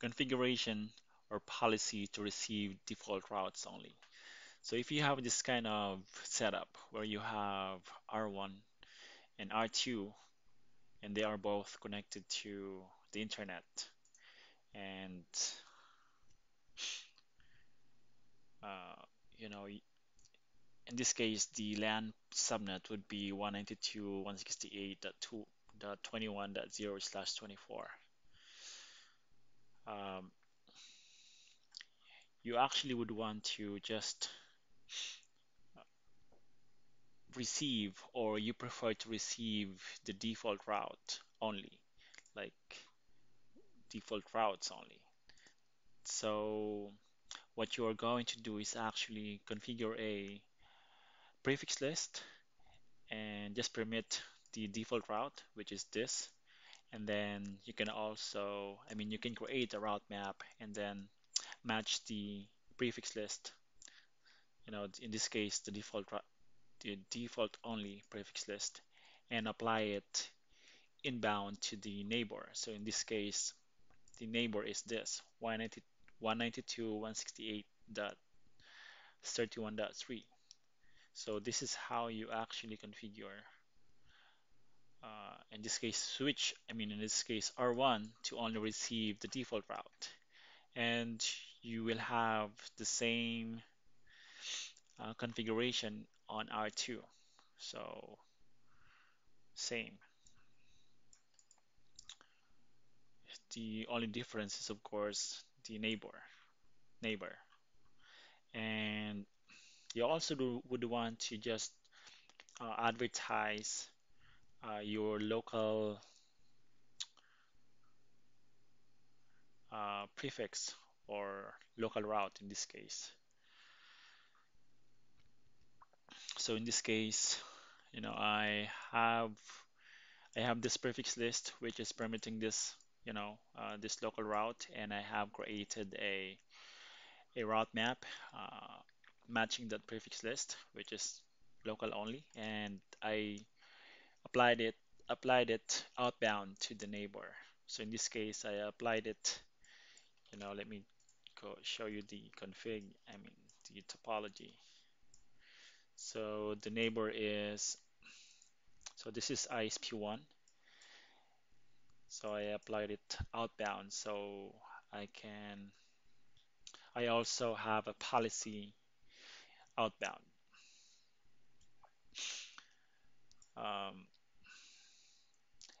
configuration or policy to receive default routes only. So if you have this kind of setup where you have R1 and R2 and they are both connected to the internet and uh, you know in this case the LAN subnet would be 192.168.2.21.0 slash 24 um, you actually would want to just receive or you prefer to receive the default route only like default routes only. So what you are going to do is actually configure a prefix list and just permit the default route which is this and then you can also I mean you can create a route map and then match the prefix list you know in this case the default the default only prefix list and apply it inbound to the neighbor. So in this case, the neighbor is this 192.168.31.3. So this is how you actually configure, uh, in this case, switch, I mean, in this case, R1 to only receive the default route. And you will have the same uh, configuration on R2. So same. The only difference is of course the neighbor, neighbor. And you also do, would want to just uh, advertise uh, your local uh, prefix or local route in this case. so in this case you know I have I have this prefix list which is permitting this you know uh, this local route and I have created a a route map uh, matching that prefix list which is local only and I applied it applied it outbound to the neighbor so in this case I applied it you know let me go show you the config I mean the topology so the neighbor is, so this is ISP1. So I applied it outbound so I can, I also have a policy outbound. Um,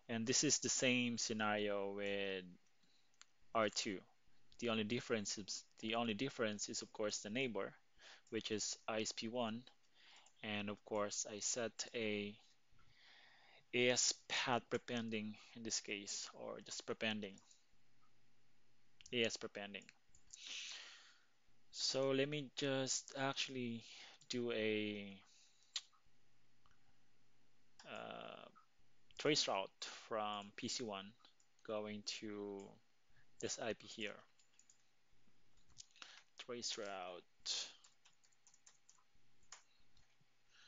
and this is the same scenario with R2. The only difference is the only difference is of course the neighbor, which is ISP1 and of course I set a AS path prepending in this case or just prepending. AS prepending. So let me just actually do a uh, trace route from PC1 going to this IP here. Trace route.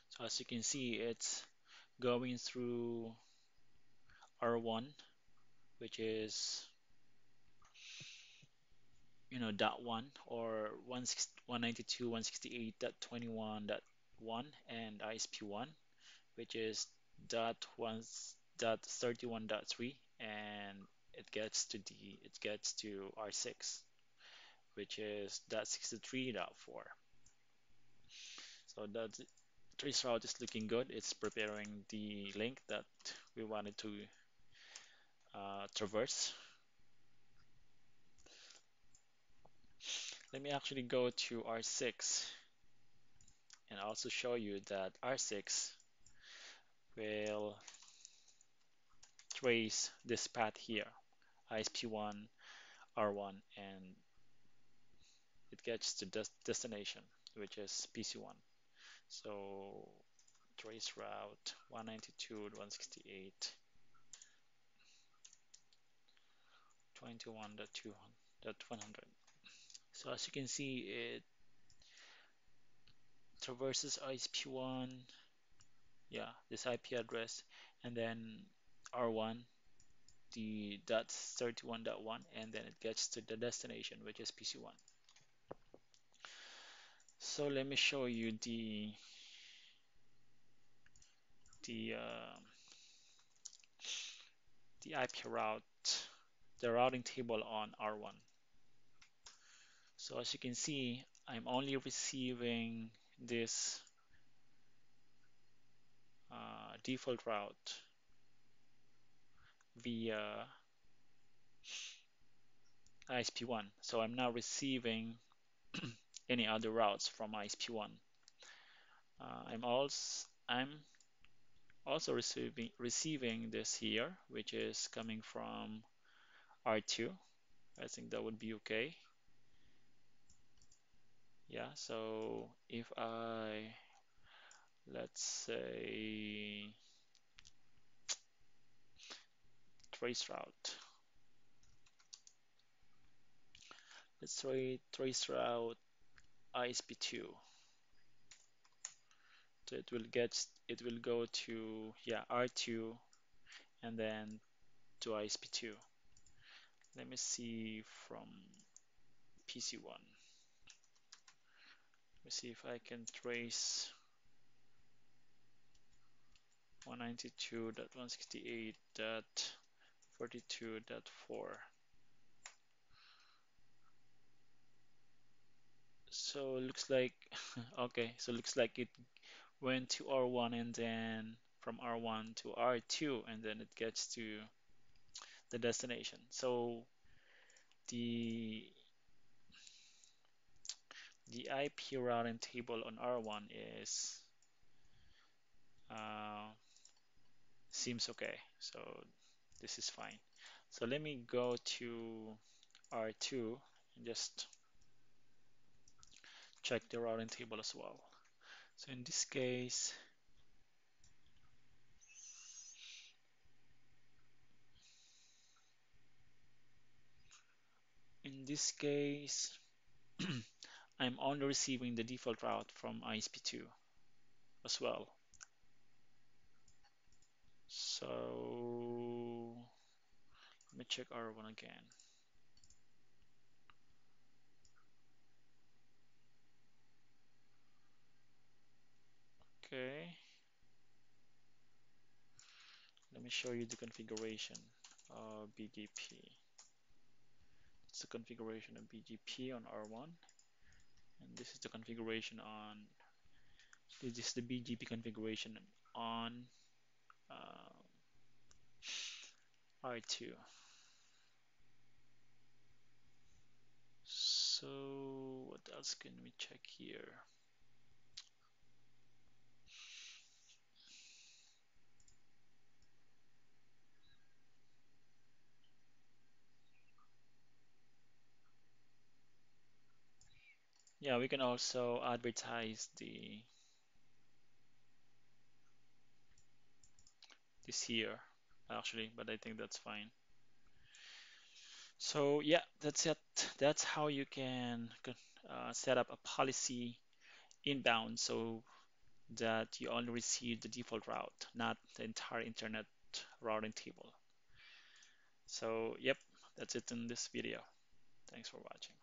So as you can see it's going through R1 which is you know dot one or 192.168.21.1 and ISP1 which is dot one dot 31.3 and it gets to the it gets to R6 which is dot 63.4 so that's trace route is looking good. It's preparing the link that we wanted to uh, traverse. Let me actually go to R6 and also show you that R6 will trace this path here, ISP1, R1, and it gets to the destination, which is PC1. So trace route 192.168 21.200. So as you can see, it traverses ISP1, yeah, this IP address, and then R1, the dots 31.1 and then it gets to the destination which is PC1 so let me show you the the uh, the IP route the routing table on R1 so as you can see I'm only receiving this uh, default route via ISP1 so I'm now receiving any other routes from ISP1 uh, I'm also I'm also receiving receiving this here which is coming from R2 I think that would be okay. Yeah so if I let's say trace route. Let's trace route ISP2 so it will get it will go to yeah R2 and then to ISP2 let me see from PC1 let me see if I can trace 192.168.42.4 so looks like okay so looks like it went to R1 and then from R1 to R2 and then it gets to the destination. So the the IP routing table on R1 is uh, seems okay. So this is fine. So let me go to R2 and just check the routing table as well. So in this case in this case I'm only receiving the default route from ISP2 as well. So check R1 again. Okay. Let me show you the configuration of BGP it's the configuration of BGP on R1 and this is the configuration on this is the BGP configuration on uh, R2 so what else can we check here? Yeah we can also advertise the this here actually but I think that's fine so yeah that's it. That's how you can uh, set up a policy inbound so that you only receive the default route not the entire internet routing table. So yep that's it in this video. Thanks for watching